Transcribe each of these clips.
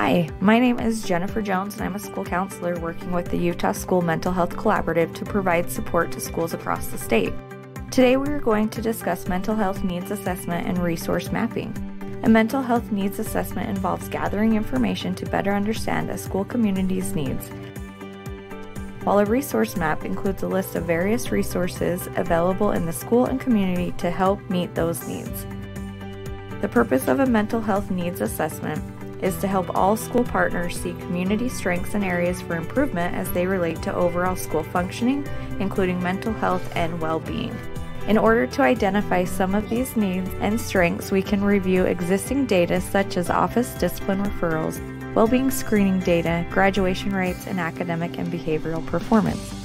Hi, my name is Jennifer Jones, and I'm a school counselor working with the Utah School Mental Health Collaborative to provide support to schools across the state. Today, we are going to discuss mental health needs assessment and resource mapping. A mental health needs assessment involves gathering information to better understand a school community's needs, while a resource map includes a list of various resources available in the school and community to help meet those needs. The purpose of a mental health needs assessment is to help all school partners see community strengths and areas for improvement as they relate to overall school functioning, including mental health and well being. In order to identify some of these needs and strengths, we can review existing data such as office discipline referrals, well-being screening data, graduation rates, and academic and behavioral performance.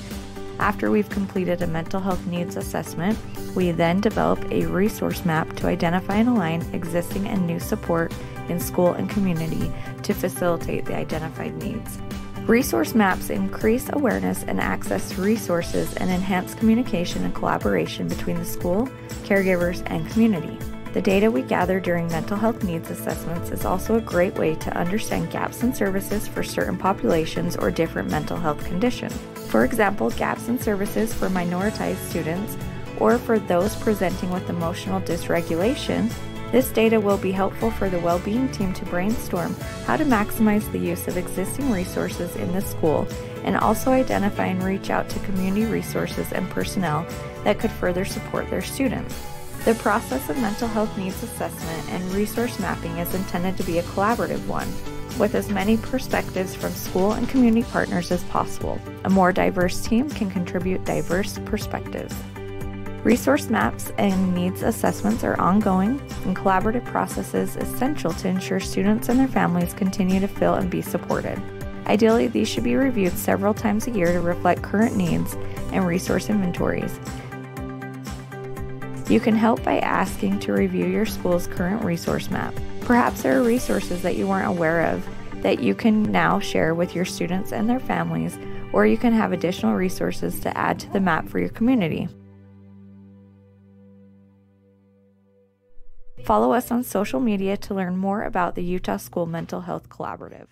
After we've completed a mental health needs assessment, we then develop a resource map to identify and align existing and new support in school and community to facilitate the identified needs. Resource maps increase awareness and access to resources and enhance communication and collaboration between the school, caregivers, and community. The data we gather during mental health needs assessments is also a great way to understand gaps in services for certain populations or different mental health conditions. For example, gaps in services for minoritized students or for those presenting with emotional dysregulation this data will be helpful for the well-being team to brainstorm how to maximize the use of existing resources in the school and also identify and reach out to community resources and personnel that could further support their students. The process of mental health needs assessment and resource mapping is intended to be a collaborative one, with as many perspectives from school and community partners as possible. A more diverse team can contribute diverse perspectives. Resource maps and needs assessments are ongoing, and collaborative processes essential to ensure students and their families continue to feel and be supported. Ideally, these should be reviewed several times a year to reflect current needs and resource inventories. You can help by asking to review your school's current resource map. Perhaps there are resources that you weren't aware of that you can now share with your students and their families, or you can have additional resources to add to the map for your community. Follow us on social media to learn more about the Utah School Mental Health Collaborative.